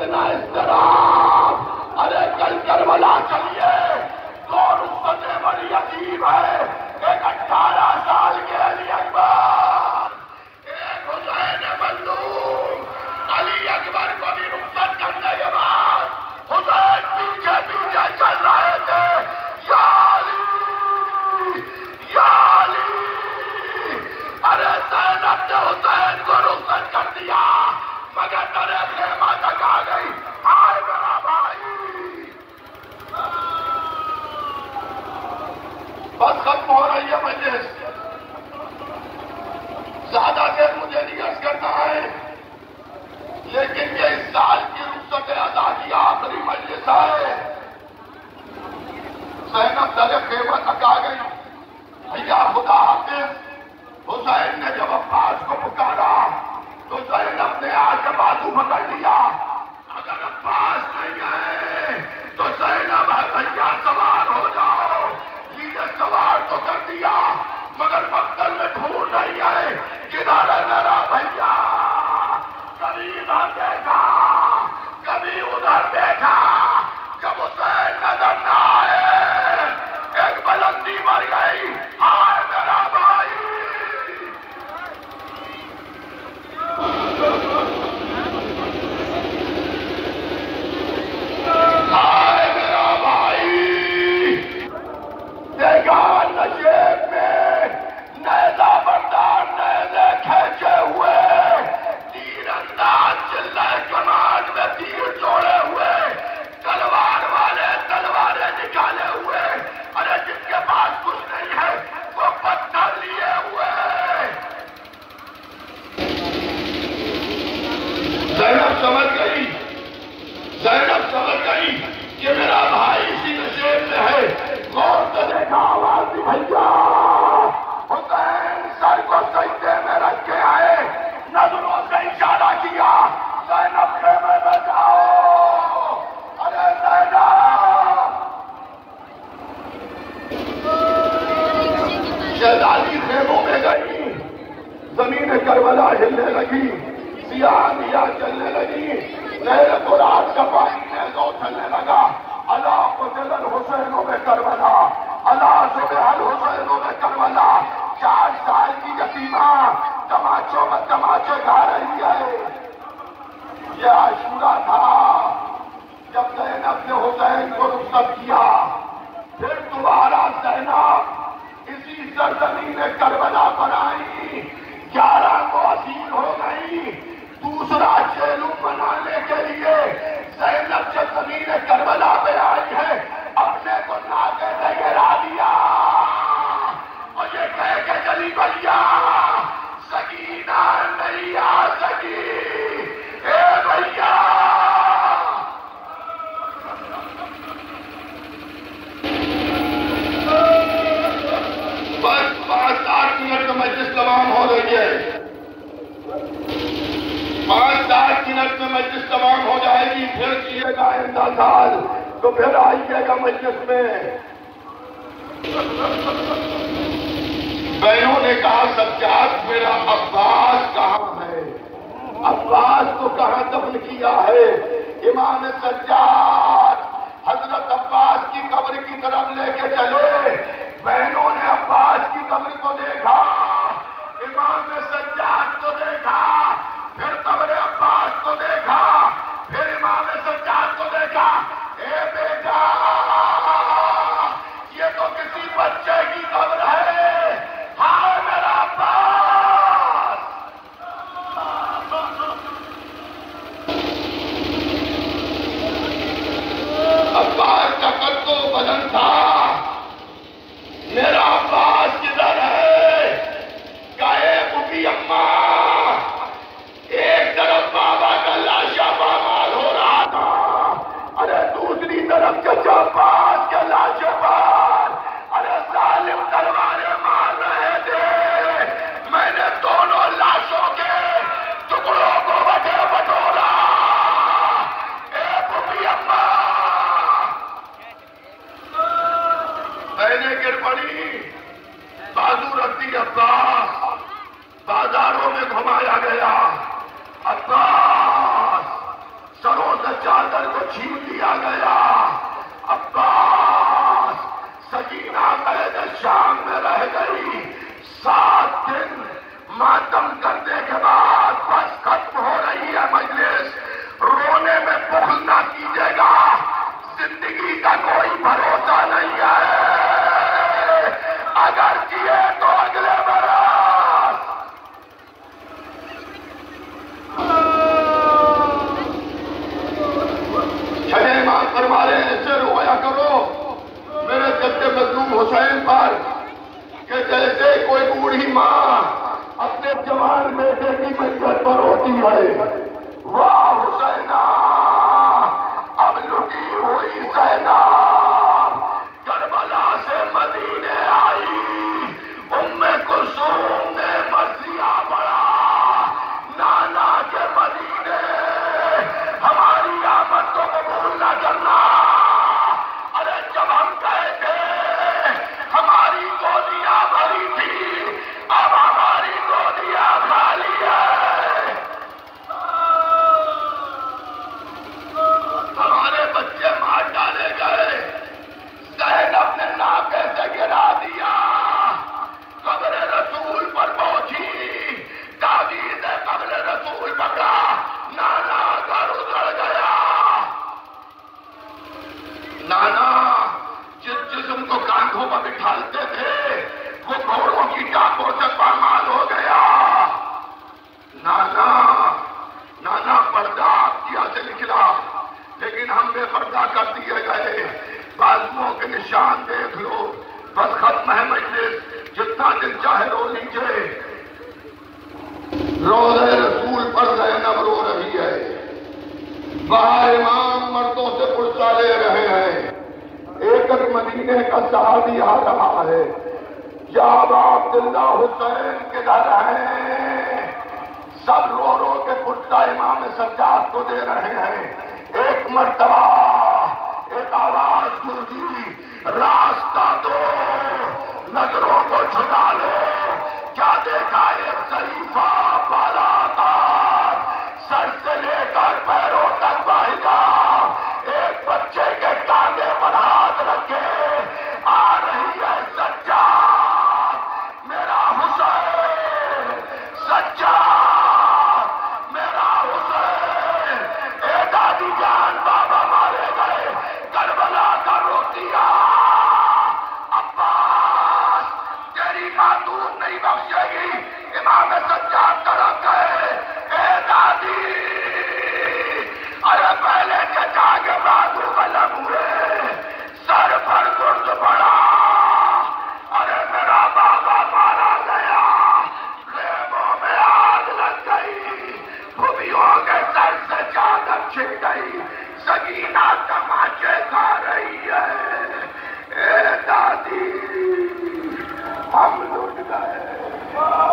इतना इतना अरे कल करबला चलिए कौन रुखसतें बड़ी अजीब है? है। सैनब आ गई भैया खुदा हाफिज हुसैन ने जब अब्बास को पुकारा तो सैनब ने आके बाजू पकड़ लिया। शहजादी खेमों में गई। ज़मीन करबला हिलने लगी। सियाह दिया चलने लगी। नहर कुरान का पानी ने दो चलने लगा। अल्लाह को जलन हुसैनों में करबला। अल्लाह सुबह हुसैनों में करबला। चार साल की यतीमा तमाचों में तमाचे गा रही है। यह आशूरा था। जब जैनब ने हुसैन को रुखसत किया, फिर दोबारा जैनब इसी सरजमी में करबला पर पाँच आठ मिनट में मजलिस तमाम हो जाएगी, फिर किएगा आइंदा साल तो फिर आइएगा मजलिस में। बहनों ने कहा, सज्जाद, मेरा अब्बास कहाँ है? अब्बास को कहाँ दफन किया है? इमाम सज्जाद, हज़रत अब्बास की कब्र की तरफ़ लेके चले। बहनों ने अब्बास की कब्र को देखा। इमाम ने सज्जाद को छीन लिया गया। अब्बास सकीना कैद शाम में रह गई। सात दिन मातम करने के बाद बस खत्म हो रही है मजलिस। रोने में बुखल ना कीजिएगा। ज़िंदगी का कोई भरोसा नहीं है। अगर जिए तो बाहर इमाम मर्दों से पुर्जा ले रहे हैं। एक मदीने का सहाबी आ रहा है। जब अब्दुल्ला हुसैन के घर हैं। सब रो रो के पुर्जा इमाम सज्जाद को दे रहे हैं। एक मरतबा, एक आवाज़ गुरुजी रास्ता दो नज़रों को छुटा लो। क्या देखा एक शरीफा छिप गई सगीना तमाचे खा रही है ए दादी हम लुट गए